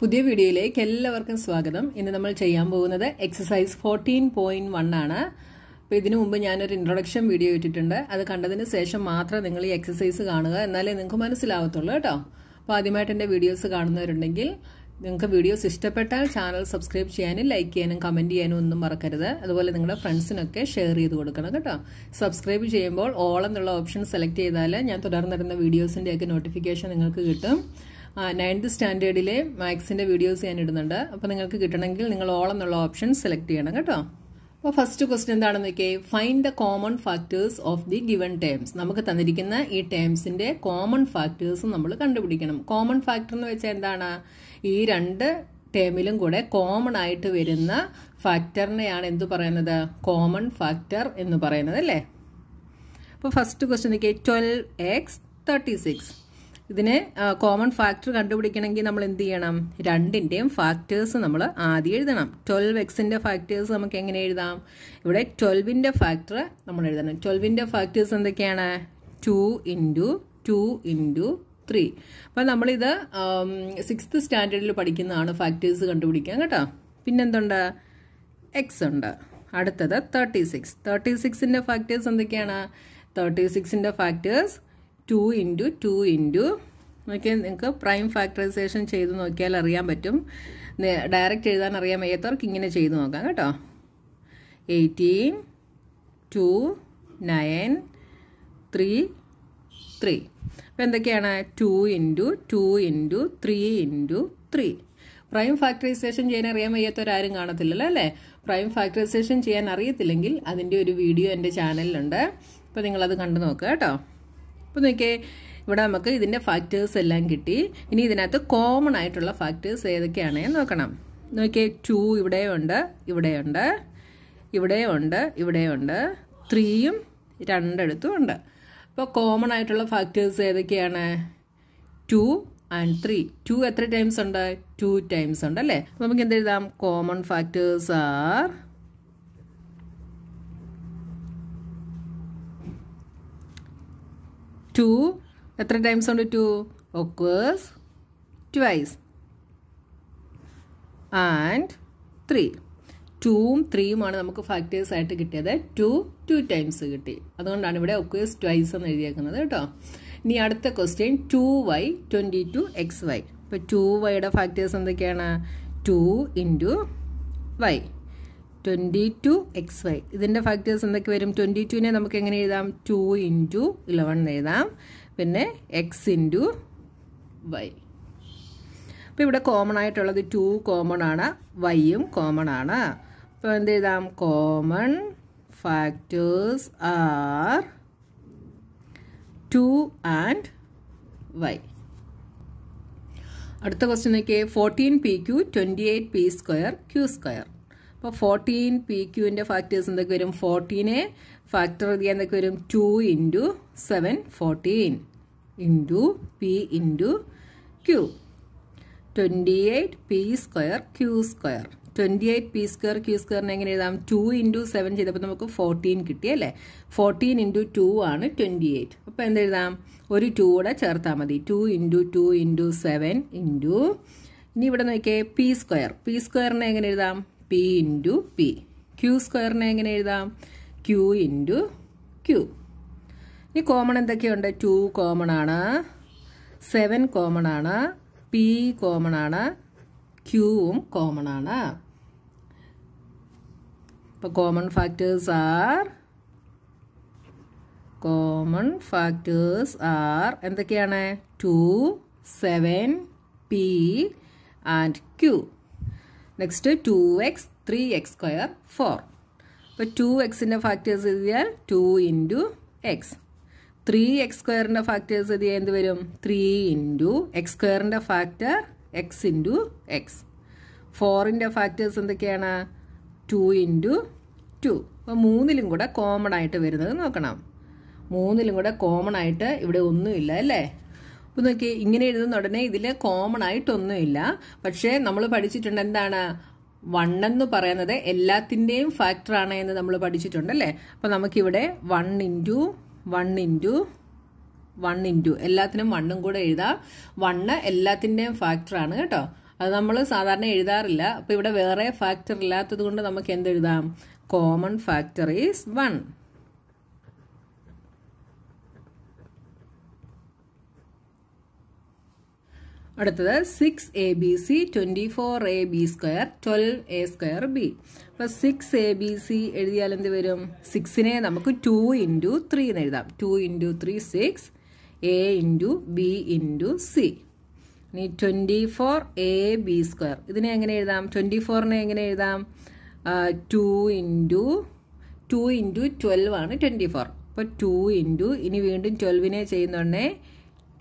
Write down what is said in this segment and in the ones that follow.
പുതിയ വീഡിയോയിലേക്ക് എല്ലാവർക്കും സ്വാഗതം. ഇന്ന് നമ്മൾ ചെയ്യാൻ പോകുന്നത് എക്സസൈസ് ഫോർട്ടീൻ പോയിന്റ് വൺ ആണ്. അപ്പോൾ ഇതിനു മുമ്പ് ഞാനൊരു ഇൻട്രൊഡക്ഷൻ വീഡിയോ ഇട്ടിട്ടുണ്ട്. അത് കണ്ടതിന് ശേഷം മാത്രം നിങ്ങൾ ഈ എക്സസൈസ് കാണുക. എന്നാലേ നിങ്ങൾക്ക് മനസ്സിലാവത്തുള്ളൂ കേട്ടോ. അപ്പോൾ ആദ്യമായിട്ട് എന്റെ വീഡിയോസ് കാണുന്നവരുണ്ടെങ്കിൽ നിങ്ങൾക്ക് വീഡിയോസ് ഇഷ്ടപ്പെട്ടാൽ ചാനൽ സബ്സ്ക്രൈബ് ചെയ്യാനും ലൈക്ക് ചെയ്യാനും കമന്റ് ചെയ്യാനും ഒന്നും മറക്കരുത്. അതുപോലെ നിങ്ങളുടെ ഫ്രണ്ട്സിനൊക്കെ ഷെയർ ചെയ്ത് കൊടുക്കണം കേട്ടോ. സബ്സ്ക്രൈബ് ചെയ്യുമ്പോൾ ഓൾ എന്നുള്ള ഓപ്ഷൻ സെലക്ട് ചെയ്താൽ ഞാൻ തുടർന്നിരുന്ന വീഡിയോസിന്റെയൊക്കെ നോട്ടിഫിക്കേഷൻ നിങ്ങൾക്ക് കിട്ടും. നയൻത് സ്റ്റാൻഡേർഡിലെ മാത്സിന്റെ വീഡിയോസ് ഞാൻ ഇടുന്നുണ്ട്. അപ്പോൾ നിങ്ങൾക്ക് കിട്ടണമെങ്കിൽ നിങ്ങൾ ഓൾ എന്നുള്ള ഓപ്ഷൻ സെലക്ട് ചെയ്യണം കേട്ടോ. അപ്പോൾ ഫസ്റ്റ് ക്വസ്റ്റ്യൻ എന്താണെന്ന് നോക്കിയേ find the common factors of the given terms നമുക്ക് തന്നിരിക്കുന്ന ഈ ടേംസിന്റെ കോമൺ ഫാക്ടേഴ്സ് നമ്മൾ കണ്ടുപിടിക്കണം. കോമൺ ഫാക്ടർ എന്ന് വെച്ചാൽ എന്താണ്? ഈ രണ്ട് ടേമിലും കൂടെ കോമൺ ആയിട്ട് വരുന്ന ഫാക്ടറിനെയാണ് എന്തു പറയുന്നത്? കോമൺ ഫാക്ടർ എന്ന് പറയുന്നത് അല്ലേ? അപ്പോൾ ഫസ്റ്റ് ക്വസ്റ്റ്യൻ നോക്കിയേ ട്വൽവ് എക്സ് തേർട്ടി സിക്സ് ഇതിന് കോമൺ ഫാക്ടർ കണ്ടുപിടിക്കണമെങ്കിൽ നമ്മൾ എന്ത് ചെയ്യണം? രണ്ടിന്റെയും ഫാക്ടേഴ്സ് നമ്മൾ ആദ്യം എഴുതണം. ട്വൽവ് എക്സിന്റെ ഫാക്ടേഴ്സ് നമുക്ക് എങ്ങനെ എഴുതാം? ഇവിടെ ട്വൽവിന്റെ ഫാക്ടർ നമ്മൾ എഴുതണം. ട്വൽവിന്റെ ഫാക്ടേഴ്സ് എന്തൊക്കെയാണ്? Two into two into three അപ്പം നമ്മളിത് സിക്സ്ത് സ്റ്റാൻഡേർഡിൽ പഠിക്കുന്നതാണ് ഫാക്ടേഴ്സ് കണ്ടുപിടിക്കാൻ കേട്ടോ. പിന്നെന്തുണ്ട്? എക്സ് ഉണ്ട്. അടുത്തത് തേർട്ടി സിക്സ് തേർട്ടി സിക്സിന്റെ ഫാക്ടേഴ്സ് എന്തൊക്കെയാണ്? Thirty സിക്സിന്റെ factors two into two into. നോക്കിയാൽ നിങ്ങൾക്ക് പ്രൈം ഫാക്ടറൈസേഷൻ ചെയ്ത് നോക്കിയാൽ അറിയാൻ പറ്റും. ഡയറക്റ്റ് എഴുതാൻ അറിയാൻ വയ്യാത്തവർക്ക് ഇങ്ങനെ ചെയ്ത് നോക്കാം കേട്ടോ. Eighteen two nine three three. അപ്പോൾ എന്തൊക്കെയാണ്? Two into two into three into three. Prime factorisation ചെയ്യാൻ അറിയാൻ വയ്യാത്തവരാരും കാണത്തില്ലല്ലോ അല്ലേ? പ്രൈം ഫാക്ടറൈസേഷൻ ചെയ്യാൻ അറിയത്തില്ലെങ്കിൽ അതിന്റെ ഒരു വീഡിയോ എന്റെ ചാനലിലുണ്ട്. അപ്പോൾ നിങ്ങളത് കണ്ടു നോക്കുക കേട്ടോ. അപ്പോൾ നോക്കിയേ ഇവിടെ നമുക്ക് ഇതിന്റെ ഫാക്ടേഴ്സ് എല്ലാം കിട്ടി. ഇനി ഇതിനകത്ത് കോമൺ ആയിട്ടുള്ള ഫാക്ടേഴ്സ് ഏതൊക്കെയാണെന്ന് നോക്കണം. നോക്കിയേ ടു ഇവിടെയുണ്ട് ഇവിടെയുണ്ട് ഇവിടെയുണ്ട് ഇവിടെയുണ്ട് ത്രീയും രണ്ടിടത്തും ഉണ്ട്. അപ്പോൾ കോമൺ ആയിട്ടുള്ള ഫാക്ടേഴ്സ് ഏതൊക്കെയാണ്? ടു ആൻഡ് ത്രീ ടു എത്ര ടൈംസ് ഉണ്ട്? ടു ടൈംസ് ഉണ്ട് അല്ലേ? നമുക്ക് എന്ത് എഴുതാം കോമൺ ഫാക്ടേഴ്സ് ആർ ടു എത്ര ടൈംസ് ഉണ്ട് two occurs twice and three ടൂവും ത്രീയുമാണ് നമുക്ക് ഫാക്ടേഴ്സ് ആയിട്ട് കിട്ടിയത്. ടു ടു ടൈംസ് കിട്ടി. അതുകൊണ്ടാണ് ഇവിടെ ഒക്കേഴ്സ് ട്വൈസ് എന്ന് എഴുതിയേക്കുന്നത് കേട്ടോ. ഇനി അടുത്ത question two y twenty two x y ഇപ്പോൾ ടു വൈയുടെ ഫാക്ടേഴ്സ് എന്തൊക്കെയാണ്? Two into y twenty two x y. ഇതിന്റെ ഫാക്ടേഴ്സ് എന്തൊക്കെ വരും? ട്വന്റി ടുവിനെ നമുക്ക് എങ്ങനെ എഴുതാം? ടു ഇന്റു ഇലവൻ എഴുതാം. പിന്നെ എക്സ് ഇന്റു വൈ. അപ്പോൾ ഇവിടെ കോമൺ ആയിട്ടുള്ളത് ടു കോമൺ ആണ് വൈയും കോമൺ ആണ്. അപ്പോൾ എന്ത് എഴുതാം? Common factors are two and y. അടുത്ത ക്വസ്റ്റ്യൻ നോക്കിയേ. Fourteen p q twenty eight p square q square അപ്പോൾ ഫോർട്ടീൻ പി ക്യുവിന്റെ ഫാക്ടേഴ്സ് എന്തൊക്കെ വരും? ഫോർട്ടീനെ ഫാക്ടർ ചെയ്യാൻ എന്തൊക്കെ വരും? Two into seven fourteen into p into q twenty eight p square q square twenty eight p square q സ്ക്വയറിനെ എങ്ങനെ എഴുതാം? ടു ഇന്റു സെവൻ ചെയ്തപ്പോൾ നമുക്ക് ഫോർട്ടീൻ കിട്ടി അല്ലേ? ഫോർട്ടീൻ ഇന്റു ടു ആണ് ട്വന്റി എയ്റ്റ് അപ്പോൾ എന്തെഴുതാം ഒരു ടു കൂടെ ചേർത്താൽ മതി. Two into two into seven into ഇനി ഇവിടെ നോക്കിയേ പി സ്ക്വയർ പി സ്ക്വയറിനെ എങ്ങനെ എഴുതാം? പി ഇന്റു പി ക്യൂ സ്ക്വയറിനെ എങ്ങനെ എഴുതാം? ക്യൂ ഇന്റു ക്യൂ ഇനി കോമൺ എന്തൊക്കെയുണ്ട്? ടു കോമൺ ആണ്. സെവൻ കോമൺ ആണ്. പി കോമൺ ആണ്. ക്യൂവും കോമൺ ആണ്. ഇപ്പോൾ common factors are common factors are എന്തൊക്കെയാണ്? Two seven p and q next two X three X square four ഇപ്പോൾ ടു എക്സിന്റെ ഫാക്ടേഴ്സ് എഴുതിയാൽ two into X three X സ്ക്വയറിന്റെ ഫാക്ടേഴ്സ് എഴുതിയാൽ എന്ത് വരും? ത്രീ ഇന്റു എക്സ് സ്ക്വയറിന്റെ ഫാക്ടർ എക്സ് ഇന്റു എക്സ് ഫോറിന്റെ ഫാക്ടേഴ്സ് എന്തൊക്കെയാണ്? ടു ഇന്റു ടു അപ്പോൾ മൂന്നിലും കൂടെ കോമൺ ആയിട്ട് വരുന്നത് നോക്കണം. മൂന്നിലും കൂടെ കോമൺ ആയിട്ട് ഇവിടെ ഒന്നുമില്ല അല്ലേ? അപ്പോൾ നോക്കി ഇങ്ങനെ എഴുതുന്ന ഉടനെ ഇതിൽ കോമൺ ആയിട്ടൊന്നുമില്ല. പക്ഷേ നമ്മൾ പഠിച്ചിട്ടുണ്ട് എന്താണ്? വൺ എന്ന് പറയുന്നത് എല്ലാത്തിന്റെയും ഫാക്ടറാണ് എന്ന് നമ്മൾ പഠിച്ചിട്ടുണ്ട് അല്ലേ? അപ്പോൾ നമുക്കിവിടെ one into one into one into എല്ലാത്തിനും വണ്ണും കൂടെ എഴുതാം. വണ്ണ് എല്ലാത്തിന്റെയും ഫാക്ടറാണ് കേട്ടോ. അത് നമ്മൾ സാധാരണ എഴുതാറില്ല. അപ്പോൾ ഇവിടെ വേറെ ഫാക്ടർ ഇല്ലാത്തത് കൊണ്ട് നമുക്ക് എന്തെഴുതാം? കോമൺ ഫാക്ടർ ഈസ് വൺ അടുത്തത് six a b c twenty four a b square twelve a square b അപ്പോൾ സിക്സ് എ ബി സി എഴുതിയാൽ എന്ത് വരും? സിക്സിനെ നമുക്ക് ടു ഇന്റു ത്രീ എന്ന് എഴുതാം. Two into three six a into b into c ഇനി twenty four a b square ഇതിനെ എങ്ങനെ എഴുതാം? ട്വന്റി ഫോറിനെ എങ്ങനെ എഴുതാം? Two into two into twelve ആണ് ട്വന്റി ഫോർ അപ്പോൾ ടു ഇന്റു ഇനി വീണ്ടും ട്വൽവിനെ ചെയ്യുന്നുണ്ടേ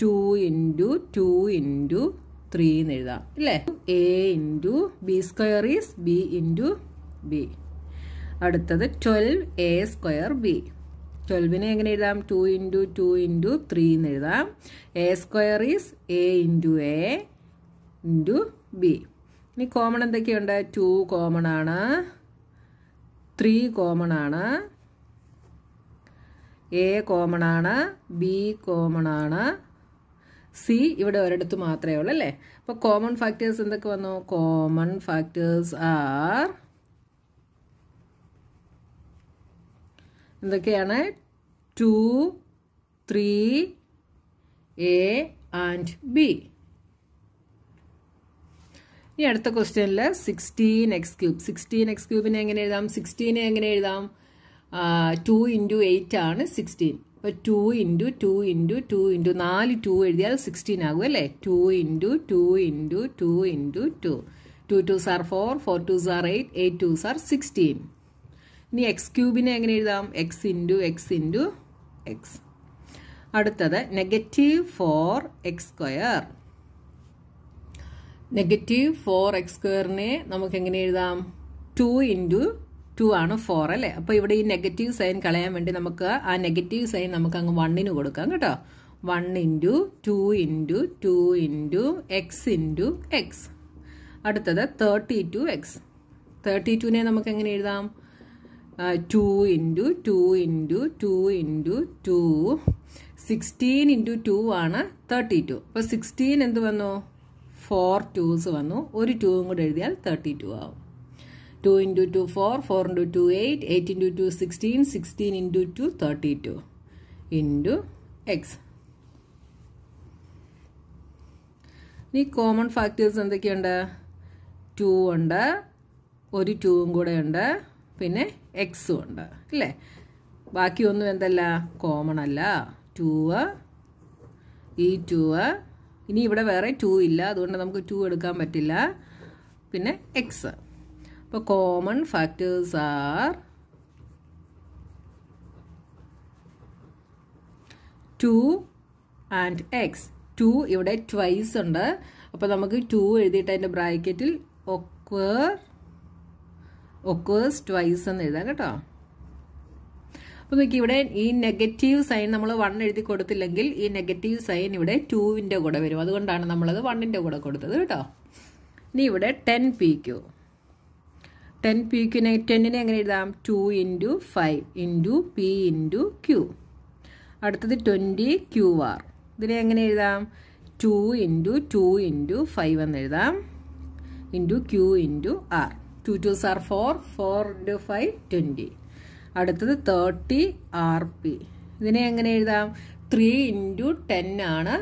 two into two into three എന്ന് എഴുതാം അല്ലേ? A into b square is b into b അടുത്തത് ട്വൽവ് എ സ്ക്വയർ ബി ട്വൽവിനെ എങ്ങനെ എഴുതാം? Two into two into three എന്ന് എഴുതാം. A square is a into a into b ഇനി കോമൺ എന്തൊക്കെയുണ്ട്? ടു കോമൺ ആണ്. ത്രീ കോമൺ ആണ്. എ കോമൺ ആണ്. ബി കോമൺ ആണ്. സി ഇവിടെ ഒരിടത്ത് മാത്രമേ ഉള്ളൂ അല്ലേ? അപ്പോൾ കോമൺ ഫാക്ടേഴ്സ് എന്തൊക്കെ വന്നു? കോമൺ ഫാക്ടേഴ്സ് ആർ എന്തൊക്കെയാണ്? Two three a and b ഇനി അടുത്ത ക്വസ്റ്റ്യനിൽ sixteen x cube sixteen x ക്യൂബിനെ എങ്ങനെ എഴുതാം? സിക്സ്റ്റീനെ എങ്ങനെ എഴുതാം? ടു ഇന്റു എയ്റ്റ് ആണ് sixteen two into two into two into നാല് ടു എഴുതിയാൽ സിക്സ്റ്റീൻ ആകും അല്ലേ? Two into two into two into two two two are four four two are eight eight two are sixteen ഇനി x ക്യൂബിനെ എങ്ങനെ എഴുതാം? X into x into x അടുത്തത് negative four x square negative four x സ്ക്വയറിനെ നമുക്ക് എങ്ങനെ എഴുതാം? Two into two ആണ് four അല്ലേ? അപ്പോൾ ഇവിടെ ഈ നെഗറ്റീവ് സൈൻ കളയാൻ വേണ്ടി നമുക്ക് ആ നെഗറ്റീവ് സൈൻ നമുക്ക് അങ്ങ് വണ്ണിന് കൊടുക്കാം കേട്ടോ. One into two into two into x into x അടുത്തത് തേർട്ടി ടു എക്സ് തേർട്ടി ടുവിനെ നമുക്ക് എങ്ങനെ എഴുതാം? Two into two into two into two sixteen into two ആണ് തേർട്ടി ടു അപ്പോൾ സിക്സ്റ്റീൻ എന്ത് വന്നു? ഫോർ ടൂസ് വന്നു. ഒരു ടൂവും കൂടെ എഴുതിയാൽ തേർട്ടി ടു ആവും. Two into two four four into two eight eight into two sixteen sixteen into two thirty two into x ഇനി കോമൺ ഫാക്ടേഴ്സ് എന്തൊക്കെയുണ്ട്? ടു ഉണ്ട് ഒരു ടൂവും കൂടെ ഉണ്ട് പിന്നെ എക്സും ഉണ്ട് അല്ലേ? ബാക്കിയൊന്നും എന്തല്ല? കോമൺ അല്ല. ടൂവ് ഈ ടൂവ് ഇനി ഇവിടെ വേറെ ടു ഇല്ല അതുകൊണ്ട് നമുക്ക് ടു എടുക്കാൻ പറ്റില്ല. പിന്നെ എക്സ് അപ്പോൾ common factors are two and x two ഇവിടെ ട്വൈസ് ഉണ്ട്. അപ്പോൾ നമുക്ക് ടു എഴുതിയിട്ട് അതിന്റെ ബ്രാക്കറ്റിൽ ഒക്വർ ഒക്വേഴ്സ് ട്വൈസ് എന്ന് എഴുതാം കേട്ടോ. അപ്പോൾ നോക്കി ഇവിടെ ഈ നെഗറ്റീവ് സൈൻ നമ്മൾ വൺ എഴുതി കൊടുത്തില്ലെങ്കിൽ ഈ നെഗറ്റീവ് സൈൻ ഇവിടെ ടൂവിന്റെ കൂടെ വരും. അതുകൊണ്ടാണ് നമ്മളത് വണ്ണിന്റെ കൂടെ കൊടുത്തത് കേട്ടോ. ഇനി ഇവിടെ ten p q ten p ക്യൂനെ ടെന്നിനെ എങ്ങനെ എഴുതാം? Two into five into p into q. അടുത്തത് ട്വന്റി ക്യൂ ആർ. ഇതിനെ എങ്ങനെ എഴുതാം? Two into two into five എന്ന് എഴുതാം. Into q into r. Two two are four four into five twenty അടുത്തത് തേർട്ടി ആർ പി ഇതിനെ എങ്ങനെ എഴുതാം? ത്രീ ഇന്റു ടെൻ ആണ്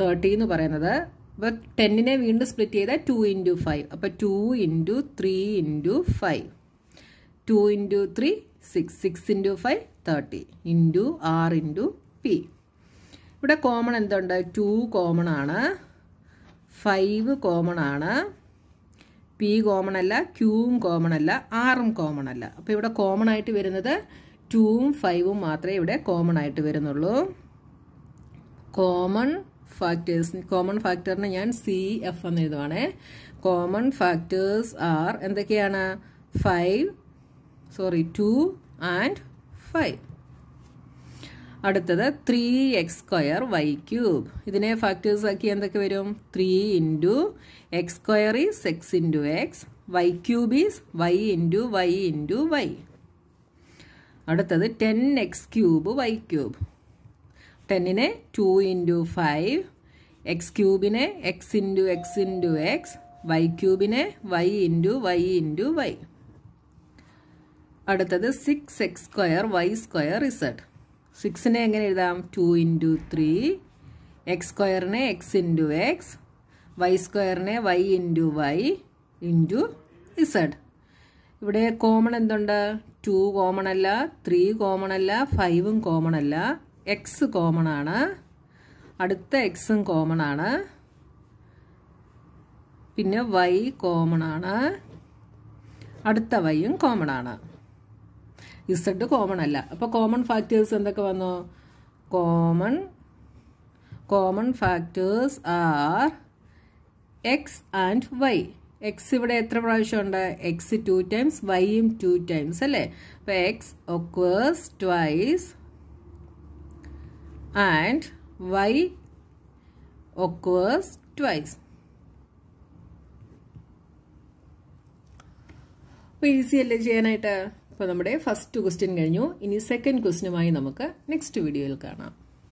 തേർട്ടി എന്ന് പറയുന്നത്. അപ്പോൾ ടെന്നിനെ വീണ്ടും സ്പ്ലിറ്റ് ചെയ്താൽ ടു ഇന്റു ഫൈവ് അപ്പോൾ two into three into five two into three six six into five thirty into R into P ഇവിടെ കോമൺ എന്തുണ്ട്? ടു കോമൺ ആണ്. ഫൈവ് കോമൺ ആണ്. പി കോമൺ അല്ല ക്യൂവും കോമൺ അല്ല ആറും കോമൺ അല്ല. അപ്പോൾ ഇവിടെ കോമൺ ആയിട്ട് വരുന്നത് ടൂവും ഫൈവും മാത്രമേ ഇവിടെ കോമൺ ആയിട്ട് വരുന്നുള്ളൂ. കോമൺ ഫാക്ടേഴ്സ് കോമൺ ഫാക്ടറിന് ഞാൻ സി എഫ് എന്ന് എഴുതുവാണേ. കോമൺ ഫാക്ടേഴ്സ് ആർ എന്തൊക്കെയാണ്? Five sorry two and five അടുത്തത് three X square Y cube ഇതിനെ ഫാക്ടേഴ്സ് ആക്കി എന്തൊക്കെ വരും? Three into X square is X into X Y cube is Y into Y into Y അടുത്തത് ten X cube Y cube ടെന്നിനെ two into five X ക്യൂബിന് X into X into X Y ക്യൂബിന് Y into Y into Y അടുത്തത് six X square Y square result സിക്സിനെ എങ്ങനെ എഴുതാം? Two into three X സ്ക്വയറിനെ X into X Y സ്ക്വയറിനെ Y into Y into Z ഇവിടെ common എന്തുണ്ട്? Two common അല്ല three common അല്ല ഫൈവും common അല്ല എക്സ് കോമൺ ആണ്. അടുത്ത എക്സും കോമൺ ആണ്. പിന്നെ വൈ കോമൺ ആണ്. അടുത്ത വൈയും കോമൺ ആണ്. ഇസഡ് കോമൺ അല്ല. അപ്പോൾ കോമൺ ഫാക്ടേഴ്സ് എന്തൊക്കെ വന്നു? Common common factors are X and Y X ഇവിടെ എത്ര പ്രാവശ്യം ഉണ്ട് എക്സ് ടു ടൈംസ് വൈയും ടു ടൈംസ് അല്ലേ? അപ്പോൾ X occurs twice and y occurs twice. അപ്പോൾ ഈസി അല്ലേ ചെയ്യാനായിട്ട്? അപ്പോൾ നമ്മുടെ ഫസ്റ്റ് ക്വസ്റ്റ്യൻ കഴിഞ്ഞു. ഇനി സെക്കൻഡ് ക്വസ്റ്റ്യനുമായി നമുക്ക് നെക്സ്റ്റ് വീഡിയോയിൽ കാണാം.